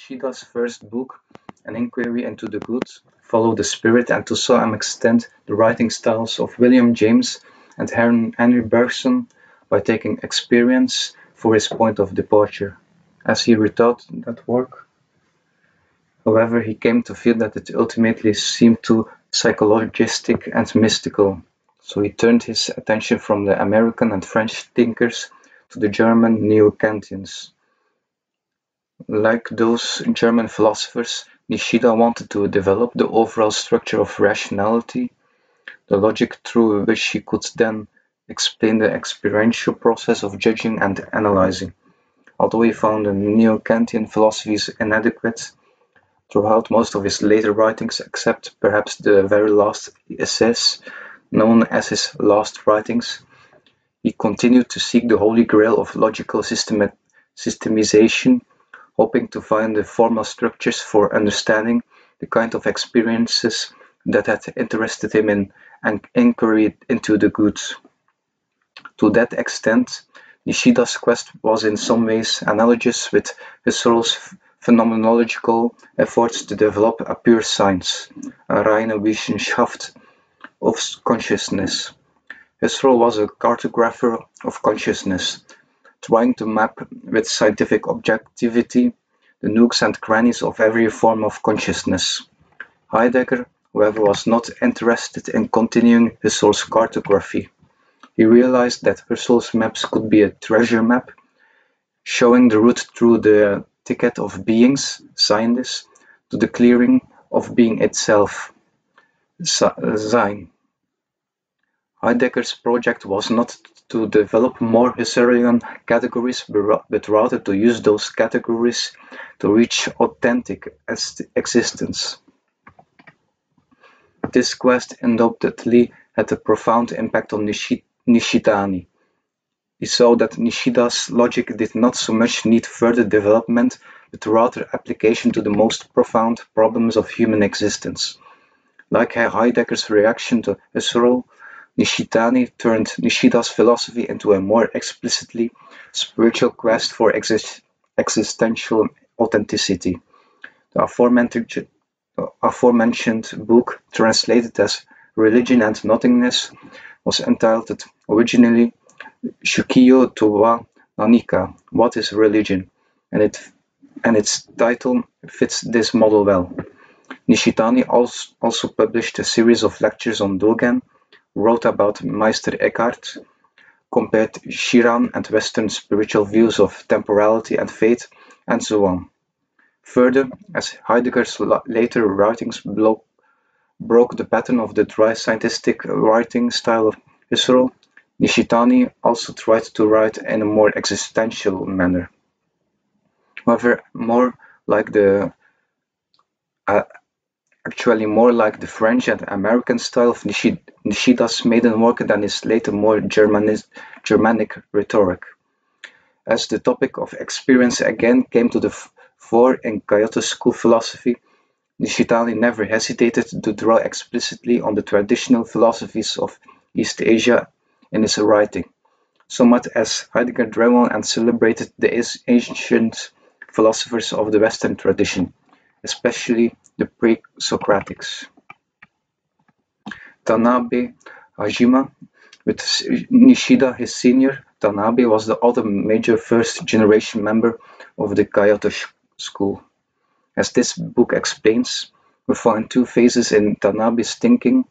Nishida's first book, An Inquiry into the Good, followed the spirit and to some extent the writing styles of William James and Henri Bergson by taking experience for his point of departure. As he retaught that work, however, he came to feel that it ultimately seemed too psychologistic and mystical, so he turned his attention from the American and French thinkers to the German neo-Kantians. Like those German philosophers, Nishida wanted to develop the overall structure of rationality, the logic through which he could then explain the experiential process of judging and analyzing. Although he found the Neo-Kantian philosophies inadequate throughout most of his later writings, except perhaps the very last essays, known as his last writings, he continued to seek the holy grail of logical systemization hoping to find the formal structures for understanding the kind of experiences that had interested him in an inquiry into the goods. To that extent, Nishida's quest was in some ways analogous with Husserl's phenomenological efforts to develop a pure science, a reine Wissenschaft of consciousness. Husserl was a cartographer of consciousness, trying to map with scientific objectivity the nooks and crannies of every form of consciousness. Heidegger, however, was not interested in continuing Husserl's cartography. He realized that Husserl's maps could be a treasure map, showing the route through the thicket of beings, Seiendes, to the clearing of being itself, uh, sein. Heidegger's project was not to develop more Husserlian categories, but rather to use those categories to reach authentic existence. This quest undoubtedly had a profound impact on Nishitani. He saw that Nishida's logic did not so much need further development, but rather application to the most profound problems of human existence. Like Heidegger's reaction to Husserl, Nishitani turned Nishida's philosophy into a more explicitly spiritual quest for exist existential authenticity. The aforementioned, aforementioned book, translated as Religion and Nothingness, was entitled originally Shukyo to wa Nanika, What is Religion? And, it, and its title fits this model well. Nishitani also, also published a series of lectures on Dogen, wrote about Meister Eckhart, compared Shinran and Western spiritual views of temporality and fate, and so on. Further, as Heidegger's later writings broke the pattern of the dry scientific writing style of Husserl, Nishitani also tried to write in a more existential manner. However, more like the uh, actually more like the French and American style of Nishida's maiden work than his later more Germanic rhetoric. As the topic of experience again came to the fore in Kyoto school philosophy, Nishitani never hesitated to draw explicitly on the traditional philosophies of East Asia in his writing, so much as Heidegger drew on and celebrated the ancient philosophers of the Western tradition, especially the pre-Socratics. Tanabe Hajime with Nishida his senior, Tanabe was the other major first-generation member of the Kyoto school. As this book explains, we find two phases in Tanabe's thinking.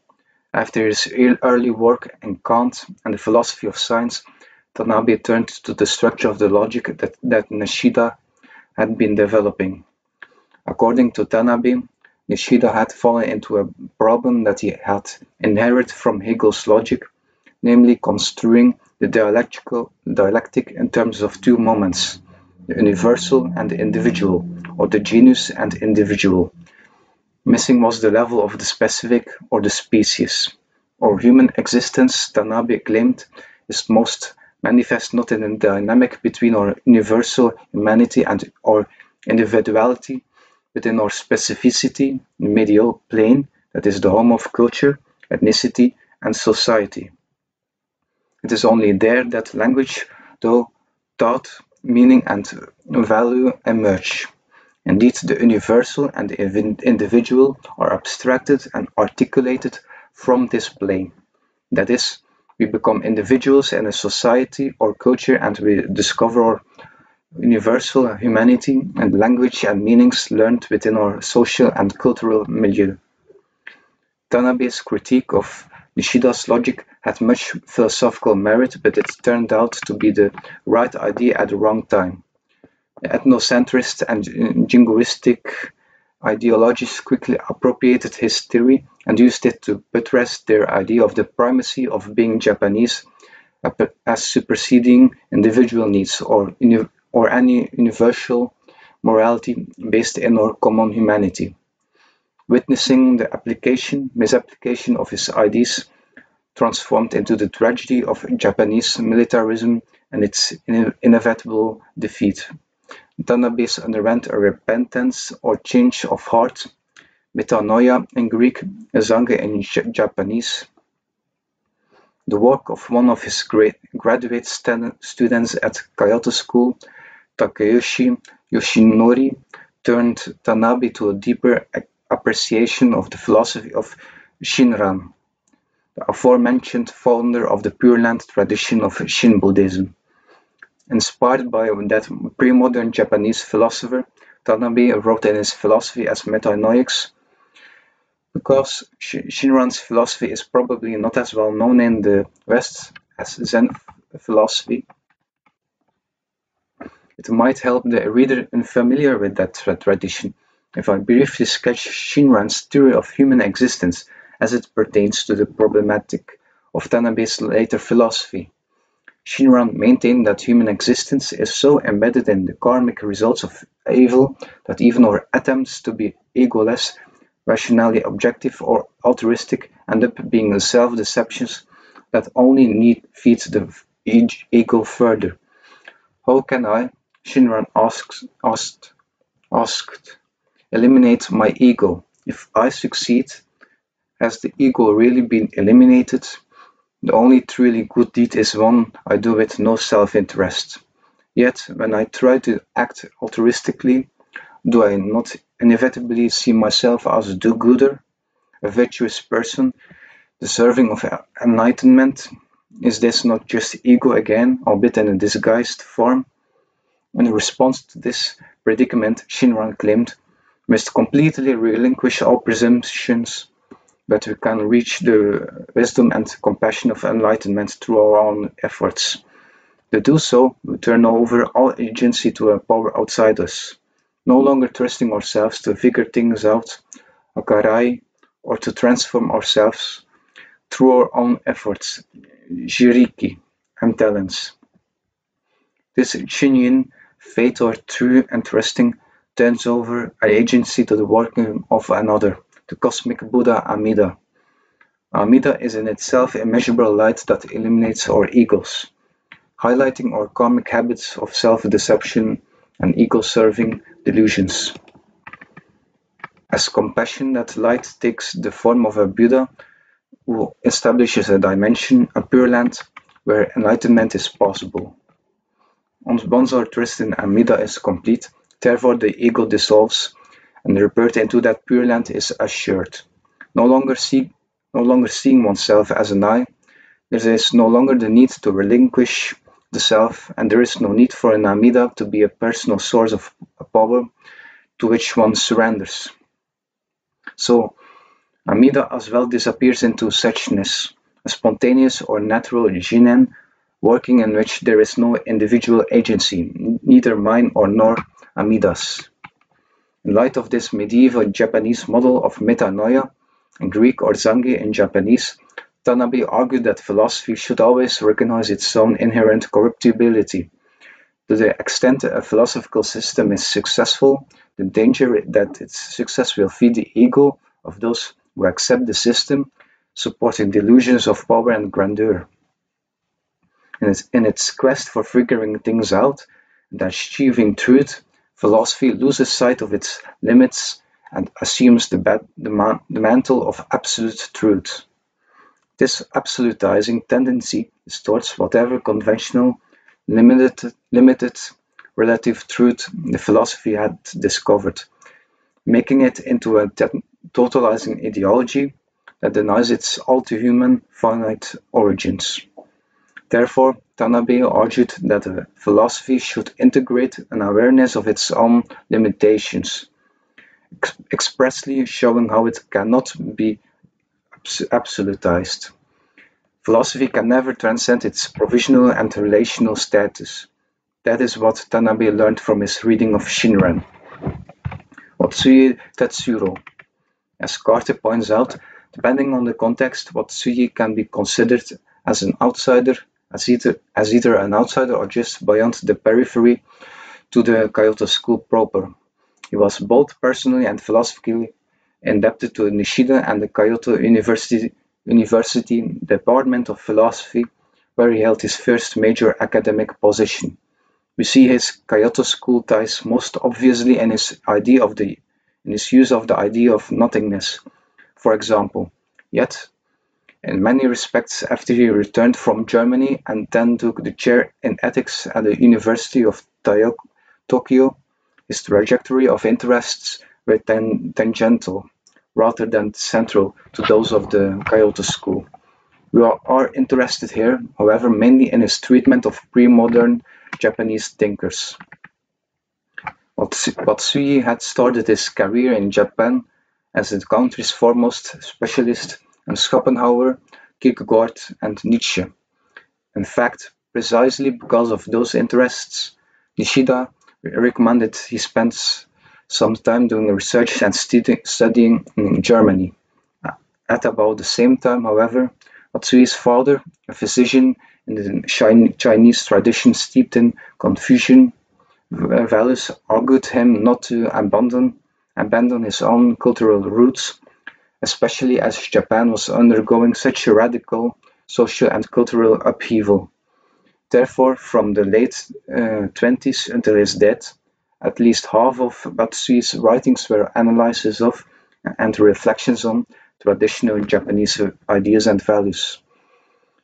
After his early work in Kant and the philosophy of science, Tanabe turned to the structure of the logic that, that Nishida had been developing. According to Tanabe, Nishida had fallen into a problem that he had inherited from Hegel's logic, namely construing the dialectical, dialectic in terms of two moments, the universal and the individual, or the genus and individual. Missing was the level of the specific or the species. Or human existence, Tanabe claimed, is most manifest not in a dynamic between our universal humanity and our individuality, within our specificity, the medial plane, that is the home of culture, ethnicity, and society. It is only there that language, though thought, meaning, and value emerge. Indeed, the universal and the individual are abstracted and articulated from this plane. That is, we become individuals in a society or culture and we discover our universal humanity and language and meanings learned within our social and cultural milieu. Tanabe's critique of Nishida's logic had much philosophical merit, but it turned out to be the right idea at the wrong time. Ethnocentrist and jingoistic ideologies quickly appropriated his theory and used it to buttress their idea of the primacy of being Japanese as superseding individual needs or, or any universal morality based in our common humanity. Witnessing the application, misapplication of his ideas transformed into the tragedy of Japanese militarism and its inevitable defeat. Tanabe's underwent a repentance or change of heart, metanoia in Greek, zange in Japanese. The work of one of his great graduate students at Kyoto School, Takeuchi Yoshinori, turned Tanabe to a deeper appreciation of the philosophy of Shinran, the aforementioned founder of the Pure Land tradition of Shin Buddhism. Inspired by that pre-modern Japanese philosopher, Tanabe wrote in his philosophy as metanoetics, because Shinran's philosophy is probably not as well known in the West as Zen philosophy. It might help the reader unfamiliar with that tradition if I briefly sketch Shinran's theory of human existence as it pertains to the problematic of Tanabe's later philosophy. Shinran maintained that human existence is so embedded in the karmic results of evil that even our attempts to be egoless, rationally objective, or altruistic end up being self-deceptions that only need feed the ego further. How can I, Shinran asked, asked, asked, eliminate my ego? If I succeed, has the ego really been eliminated? The only truly good deed is one I do with no self-interest. Yet, when I try to act altruistically, do I not inevitably see myself as a do-gooder, a virtuous person, deserving of enlightenment? Is this not just ego again, albeit in a disguised form? In response to this predicament, Shinran claimed, must completely relinquish all presumptions that we can reach the wisdom and compassion of enlightenment through our own efforts. To do so, we turn over all agency to a power outside us, no longer trusting ourselves to figure things out, hakarai, or to transform ourselves through our own efforts, jiriki, and talents. This genuine faith or true and trusting turns over agency to the working of another the cosmic Buddha Amida. Amida is in itself immeasurable light that illuminates our egos, highlighting our karmic habits of self-deception and ego-serving delusions. As compassion, that light takes the form of a Buddha who establishes a dimension, a pure land, where enlightenment is possible. Once our trust in Amida is complete, therefore the ego dissolves and the rebirth into that pure land is assured. No longer, see, no longer seeing oneself as an I, there is no longer the need to relinquish the self, and there is no need for an Amida to be a personal source of power to which one surrenders. So, Amida as well disappears into suchness, a spontaneous or natural jinen, working in which there is no individual agency, neither mine or nor Amida's. In light of this medieval Japanese model of metanoia, in Greek or zange in Japanese, Tanabe argued that philosophy should always recognize its own inherent corruptibility. To the extent a philosophical system is successful, the danger that its success will feed the ego of those who accept the system, supporting delusions of power and grandeur. In its, in its quest for figuring things out and achieving truth, philosophy loses sight of its limits and assumes the, the, man the mantle of absolute truth. This absolutizing tendency distorts whatever conventional, limited, limited relative truth the philosophy had discovered, making it into a totalizing ideology that denies its all-too-human finite origins. Therefore, Tanabe argued that a philosophy should integrate an awareness of its own limitations, ex expressly showing how it cannot be abs absolutized. Philosophy can never transcend its provisional and relational status. That is what Tanabe learned from his reading of Shinran. Watsuji Tetsuro. As Carter points out, depending on the context, Watsuji can be considered as an outsider, as either, as either an outsider or just beyond the periphery to the Kyoto school proper. He was both personally and philosophically indebted to Nishida and the Kyoto University, University Department of Philosophy, where he held his first major academic position. We see his Kyoto school ties most obviously in his idea of the in his use of the idea of nothingness, for example. Yet, in many respects, after he returned from Germany and then took the chair in ethics at the University of Tokyo, his trajectory of interests were tangential rather than central to those of the Kyoto school. We are interested here, however, mainly in his treatment of pre-modern Japanese thinkers. Watsuji had started his career in Japan as the country's foremost specialist in Schopenhauer, Kierkegaard, and Nietzsche. In fact, precisely because of those interests, Nishida recommended he spends some time doing research and studying in Germany. At about the same time, however, Watsuji's father, a physician in the Chinese tradition steeped in Confucian values, argued him not to abandon, abandon his own cultural roots, especially as Japan was undergoing such a radical social and cultural upheaval. Therefore, from the late uh, 20s until his death, at least half of Watsuji's writings were analyses of and reflections on traditional Japanese ideas and values.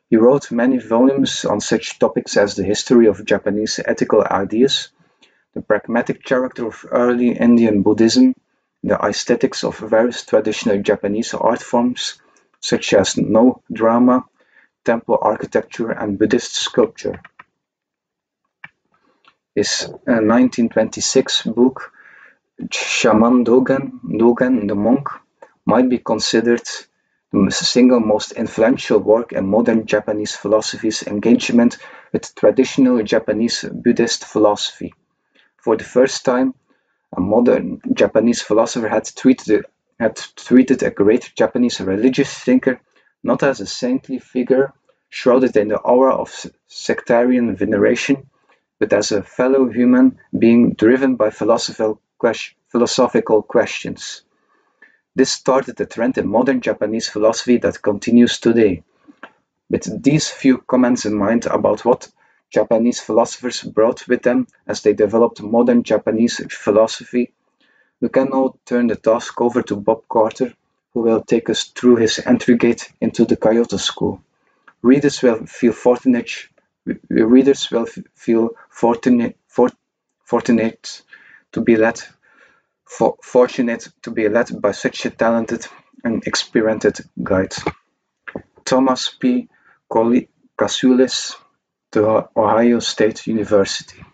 He wrote many volumes on such topics as the history of Japanese ethical ideas, the pragmatic character of early Indian Buddhism, the aesthetics of various traditional Japanese art forms, such as Noh drama, temple architecture, and Buddhist sculpture. His uh, 1926 book, Shamon Dogen, Dogen the Monk, might be considered the single most influential work in modern Japanese philosophy's engagement with traditional Japanese Buddhist philosophy. For the first time, a modern Japanese philosopher had treated, had treated a great Japanese religious thinker not as a saintly figure shrouded in the aura of sectarian veneration, but as a fellow human being driven by philosophical, philosophical questions. This started a trend in modern Japanese philosophy that continues today. With these few comments in mind about what Japanese philosophers brought with them as they developed modern Japanese philosophy, we can now turn the task over to Bob Carter, who will take us through his entry gate into the Kyoto School. Readers will feel fortunate. Readers will feel fortunate, fortunate to be led for, fortunate to be led by such a talented and experienced guide. Thomas P. Kasulis, to Ohio State University.